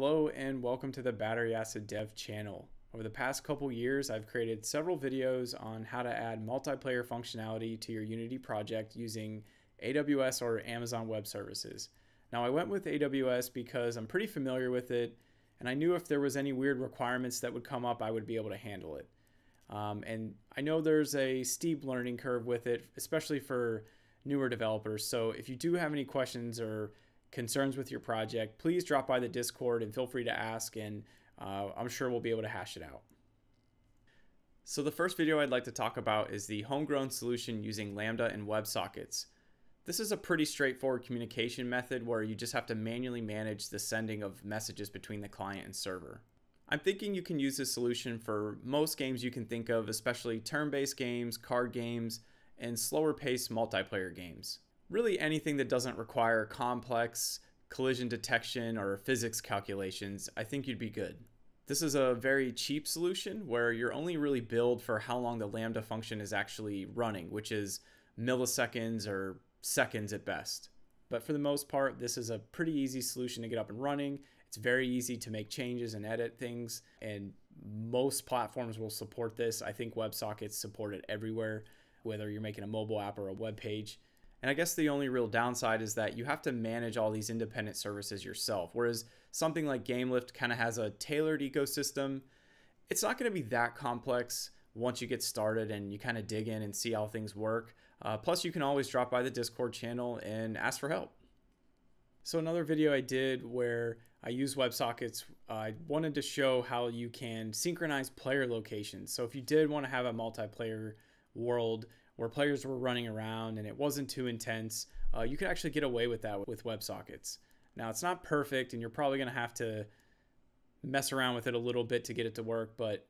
Hello and welcome to the Battery Acid Dev channel. Over the past couple years, I've created several videos on how to add multiplayer functionality to your Unity project using AWS or Amazon Web Services. Now I went with AWS because I'm pretty familiar with it and I knew if there was any weird requirements that would come up, I would be able to handle it. Um, and I know there's a steep learning curve with it, especially for newer developers. So if you do have any questions or concerns with your project, please drop by the Discord and feel free to ask, and uh, I'm sure we'll be able to hash it out. So the first video I'd like to talk about is the homegrown solution using Lambda and WebSockets. This is a pretty straightforward communication method where you just have to manually manage the sending of messages between the client and server. I'm thinking you can use this solution for most games you can think of, especially turn-based games, card games, and slower paced multiplayer games really anything that doesn't require complex collision detection or physics calculations, I think you'd be good. This is a very cheap solution where you're only really billed for how long the Lambda function is actually running, which is milliseconds or seconds at best. But for the most part, this is a pretty easy solution to get up and running. It's very easy to make changes and edit things, and most platforms will support this. I think WebSockets support it everywhere, whether you're making a mobile app or a web page. And I guess the only real downside is that you have to manage all these independent services yourself. Whereas something like GameLift kind of has a tailored ecosystem, it's not going to be that complex once you get started and you kind of dig in and see how things work. Uh, plus, you can always drop by the Discord channel and ask for help. So, another video I did where I use WebSockets, I wanted to show how you can synchronize player locations. So, if you did want to have a multiplayer world where players were running around and it wasn't too intense, uh, you could actually get away with that with WebSockets. Now, it's not perfect, and you're probably going to have to mess around with it a little bit to get it to work, but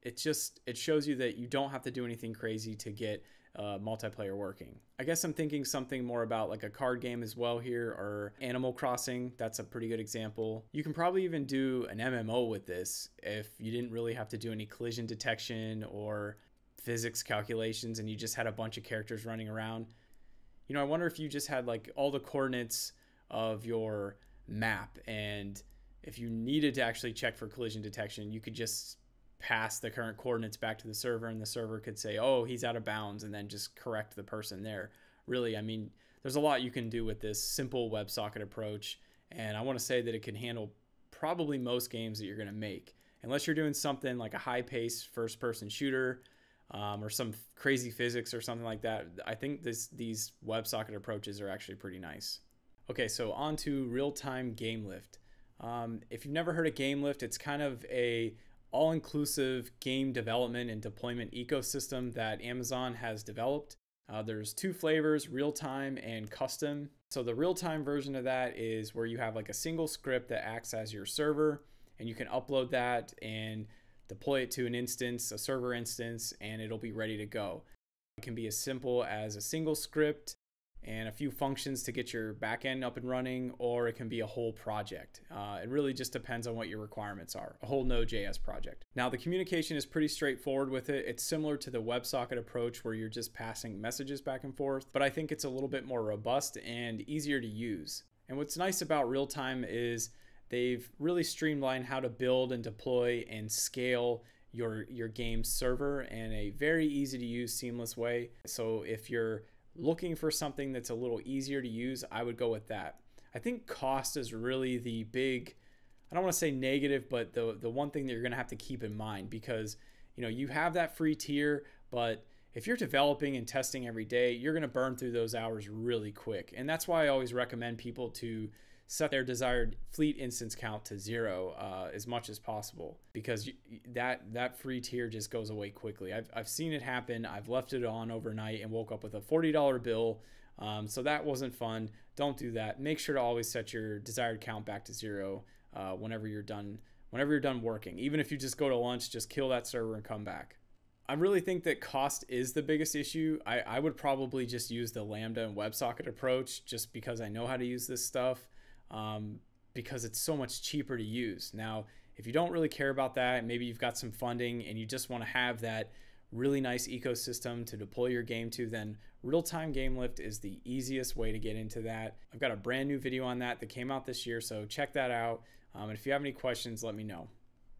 it just it shows you that you don't have to do anything crazy to get uh, multiplayer working. I guess I'm thinking something more about like a card game as well here, or Animal Crossing. That's a pretty good example. You can probably even do an MMO with this if you didn't really have to do any collision detection or physics calculations and you just had a bunch of characters running around. You know, I wonder if you just had like all the coordinates of your map and if you needed to actually check for collision detection, you could just pass the current coordinates back to the server and the server could say, "Oh, he's out of bounds" and then just correct the person there. Really, I mean, there's a lot you can do with this simple WebSocket approach, and I want to say that it can handle probably most games that you're going to make. Unless you're doing something like a high-paced first-person shooter um, or some crazy physics or something like that. I think this these WebSocket approaches are actually pretty nice. Okay, so on to real-time GameLift. Um, if you've never heard of GameLift, it's kind of a all-inclusive game development and deployment ecosystem that Amazon has developed. Uh, there's two flavors, real-time and custom. So the real-time version of that is where you have like a single script that acts as your server and you can upload that and deploy it to an instance, a server instance, and it'll be ready to go. It can be as simple as a single script and a few functions to get your backend up and running, or it can be a whole project. Uh, it really just depends on what your requirements are, a whole Node.js project. Now, the communication is pretty straightforward with it. It's similar to the WebSocket approach where you're just passing messages back and forth, but I think it's a little bit more robust and easier to use. And what's nice about real time is They've really streamlined how to build and deploy and scale your your game server in a very easy to use seamless way. So if you're looking for something that's a little easier to use, I would go with that. I think cost is really the big I don't want to say negative, but the the one thing that you're going to have to keep in mind because you know, you have that free tier, but if you're developing and testing every day, you're going to burn through those hours really quick. And that's why I always recommend people to set their desired fleet instance count to zero uh, as much as possible because that that free tier just goes away quickly. I've, I've seen it happen. I've left it on overnight and woke up with a $40 bill. Um, so that wasn't fun. Don't do that. Make sure to always set your desired count back to zero uh, whenever you're done. Whenever you're done working, even if you just go to lunch, just kill that server and come back. I really think that cost is the biggest issue. I, I would probably just use the Lambda and WebSocket approach just because I know how to use this stuff um, because it's so much cheaper to use. Now, if you don't really care about that, maybe you've got some funding and you just want to have that really nice ecosystem to deploy your game to, then real time GameLift is the easiest way to get into that. I've got a brand new video on that that came out this year, so check that out. Um, and if you have any questions, let me know.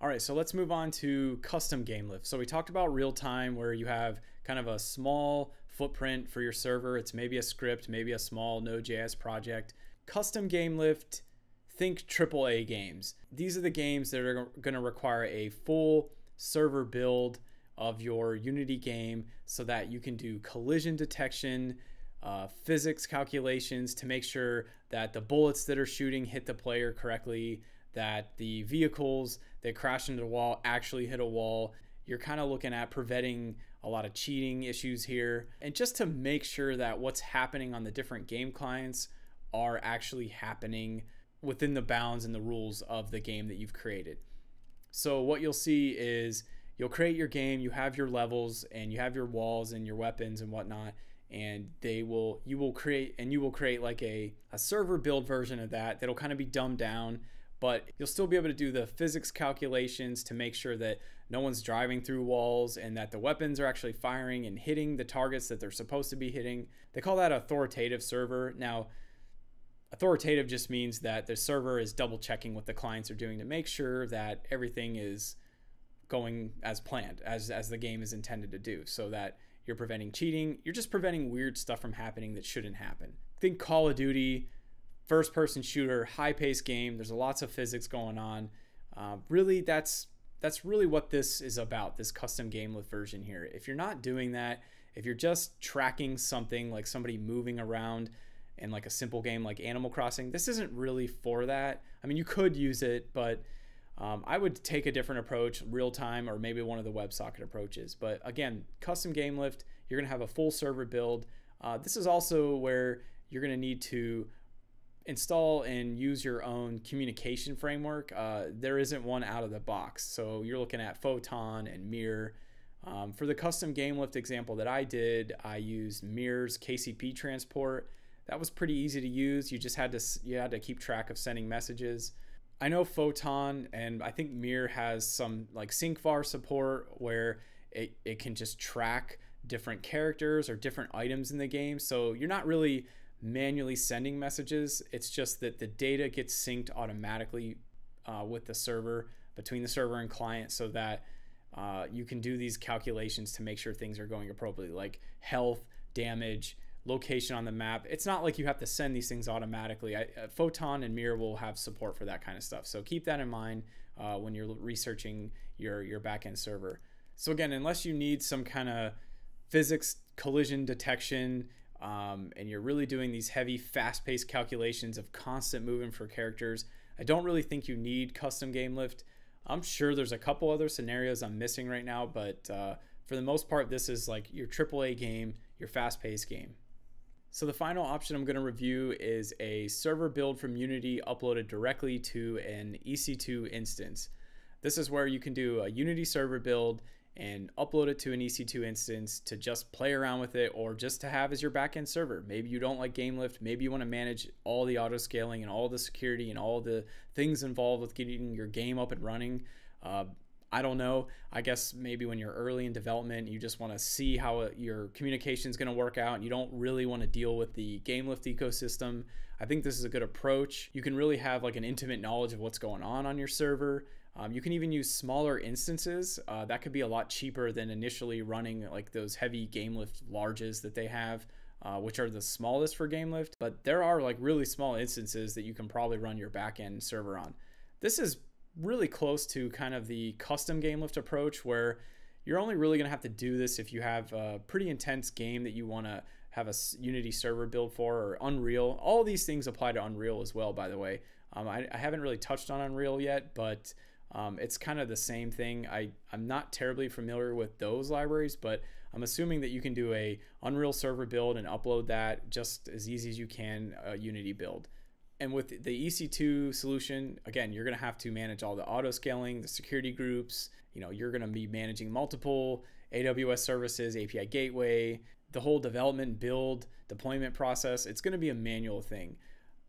All right, so let's move on to custom GameLift. So we talked about real time where you have kind of a small footprint for your server. It's maybe a script, maybe a small Node.js project. Custom GameLift, think AAA games. These are the games that are going to require a full server build of your Unity game so that you can do collision detection, uh, physics calculations to make sure that the bullets that are shooting hit the player correctly, that the vehicles that crash into the wall actually hit a wall. You're kind of looking at preventing a lot of cheating issues here. And just to make sure that what's happening on the different game clients are actually happening within the bounds and the rules of the game that you've created. So, what you'll see is you'll create your game, you have your levels, and you have your walls and your weapons and whatnot. And they will, you will create, and you will create like a, a server build version of that that'll kind of be dumbed down but you'll still be able to do the physics calculations to make sure that no one's driving through walls and that the weapons are actually firing and hitting the targets that they're supposed to be hitting. They call that authoritative server. Now, authoritative just means that the server is double checking what the clients are doing to make sure that everything is going as planned, as, as the game is intended to do, so that you're preventing cheating. You're just preventing weird stuff from happening that shouldn't happen. Think Call of Duty first person shooter, high paced game. There's lots of physics going on. Uh, really, that's that's really what this is about. This custom GameLift version here. If you're not doing that, if you're just tracking something like somebody moving around in like a simple game like Animal Crossing, this isn't really for that. I mean, you could use it, but um, I would take a different approach, real time, or maybe one of the WebSocket approaches. But again, custom GameLift, you're gonna have a full server build. Uh, this is also where you're gonna need to install and use your own communication framework. Uh, there isn't one out of the box. So you're looking at Photon and Mirror. Um, for the custom GameLift example that I did, I used Mirror's KCP transport. That was pretty easy to use. You just had to you had to keep track of sending messages. I know Photon and I think Mirror has some like syncvar support where it, it can just track different characters or different items in the game. So you're not really manually sending messages. It's just that the data gets synced automatically uh, with the server between the server and client so that uh, you can do these calculations to make sure things are going appropriately, like health, damage, location on the map. It's not like you have to send these things automatically. I, uh, Photon and Mirror will have support for that kind of stuff. So keep that in mind uh, when you're researching your, your backend server. So again, unless you need some kind of physics collision detection um, and you're really doing these heavy, fast paced calculations of constant moving for characters, I don't really think you need custom GameLift. I'm sure there's a couple other scenarios I'm missing right now, but uh, for the most part, this is like your AAA game, your fast paced game. So the final option I'm going to review is a server build from Unity uploaded directly to an EC2 instance. This is where you can do a Unity server build and upload it to an EC2 instance to just play around with it or just to have as your backend server. Maybe you don't like GameLift. Maybe you want to manage all the auto scaling and all the security and all the things involved with getting your game up and running. Uh, I don't know. I guess maybe when you're early in development, you just want to see how your communication is going to work out and you don't really want to deal with the GameLift ecosystem. I think this is a good approach. You can really have like an intimate knowledge of what's going on on your server um, you can even use smaller instances. Uh, that could be a lot cheaper than initially running like those heavy GameLift larges that they have, uh, which are the smallest for GameLift. But there are like really small instances that you can probably run your backend server on. This is really close to kind of the custom GameLift approach where you're only really going to have to do this if you have a pretty intense game that you want to have a Unity server build for or Unreal. All these things apply to Unreal as well, by the way. Um, I, I, haven't really touched on Unreal yet, but um, it's kind of the same thing. I, I'm not terribly familiar with those libraries, but I'm assuming that you can do a Unreal Server build and upload that just as easy as you can a Unity build. And with the EC2 solution, again, you're going to have to manage all the auto scaling, the security groups. You know, you're going to be managing multiple AWS services, API gateway, the whole development, build, deployment process. It's going to be a manual thing.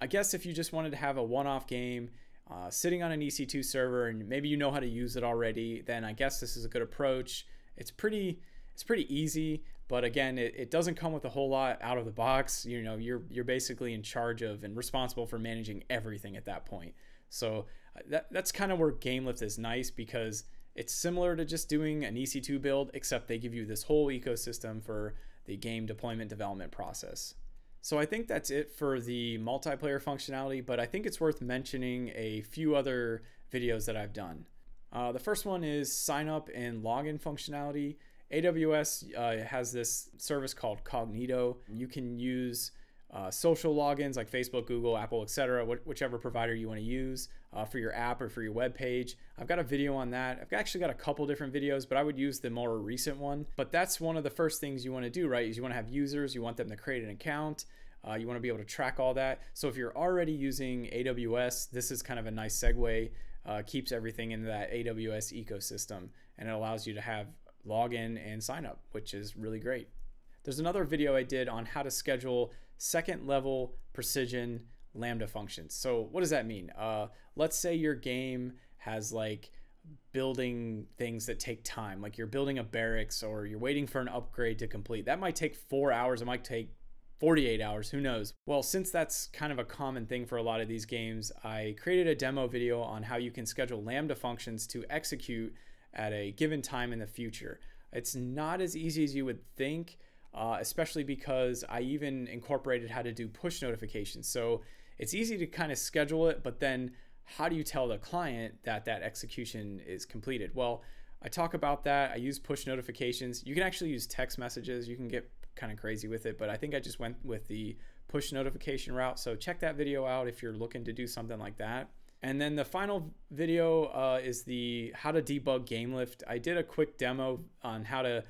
I guess if you just wanted to have a one-off game uh, sitting on an EC2 server and maybe you know how to use it already, then I guess this is a good approach. It's pretty It's pretty easy, but again, it, it doesn't come with a whole lot out of the box. You know, you're you're basically in charge of and responsible for managing everything at that point. So uh, that that's kind of where GameLift is nice because it's similar to just doing an EC2 build, except they give you this whole ecosystem for the game deployment development process. So I think that's it for the multiplayer functionality, but I think it's worth mentioning a few other videos that I've done. Uh, the first one is sign up and login functionality. AWS uh, has this service called Cognito. You can use uh, social logins like Facebook, Google, Apple, etc., whichever provider you want to use uh, for your app or for your web page. I've got a video on that. I've actually got a couple different videos, but I would use the more recent one. But that's one of the first things you want to do, right? Is you want to have users, you want them to create an account. Uh, you want to be able to track all that. So if you're already using AWS, this is kind of a nice segue. Uh, keeps everything in that AWS ecosystem, and it allows you to have login and sign up, which is really great. There's another video I did on how to schedule second level precision Lambda functions. So what does that mean? Uh, let's say your game has like building things that take time, like you're building a barracks or you're waiting for an upgrade to complete. That might take four hours. It might take 48 hours, who knows? Well, since that's kind of a common thing for a lot of these games, I created a demo video on how you can schedule Lambda functions to execute at a given time in the future. It's not as easy as you would think, uh, especially because I even incorporated how to do push notifications. So it's easy to kind of schedule it, but then how do you tell the client that that execution is completed? Well, I talk about that. I use push notifications. You can actually use text messages. You can get kind of crazy with it, but I think I just went with the push notification route. So check that video out if you're looking to do something like that. And then the final video uh, is the how to debug GameLift. I did a quick demo on how to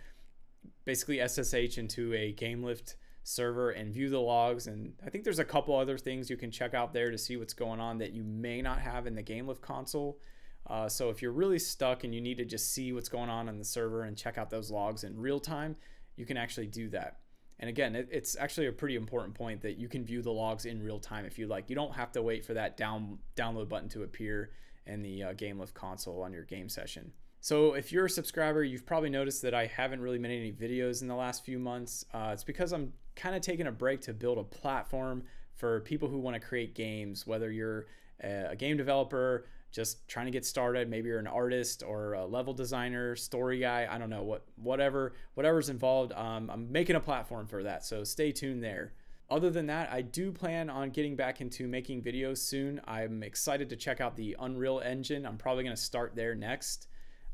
basically SSH into a GameLift server and view the logs. And I think there's a couple other things you can check out there to see what's going on that you may not have in the GameLift console. Uh, so if you're really stuck and you need to just see what's going on on the server and check out those logs in real time, you can actually do that. And again, it, it's actually a pretty important point that you can view the logs in real time if you like. You don't have to wait for that down download button to appear in the uh, GameLift console on your game session. So if you're a subscriber, you've probably noticed that I haven't really made any videos in the last few months. Uh, it's because I'm kind of taking a break to build a platform for people who want to create games, whether you're a game developer, just trying to get started. Maybe you're an artist or a level designer, story guy. I don't know what, whatever, whatever's involved. Um, I'm making a platform for that, so stay tuned there. Other than that, I do plan on getting back into making videos soon. I'm excited to check out the Unreal Engine. I'm probably going to start there next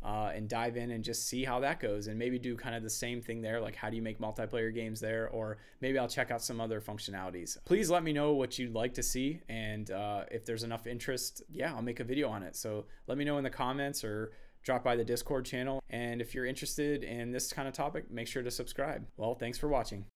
uh, and dive in and just see how that goes and maybe do kind of the same thing there like how do you make multiplayer games there? Or maybe i'll check out some other functionalities. Please let me know what you'd like to see and uh, if there's enough interest yeah i'll make a video on it. So let me know in the comments or drop by the discord channel. And if you're interested in this kind of topic make sure to subscribe. Well thanks for watching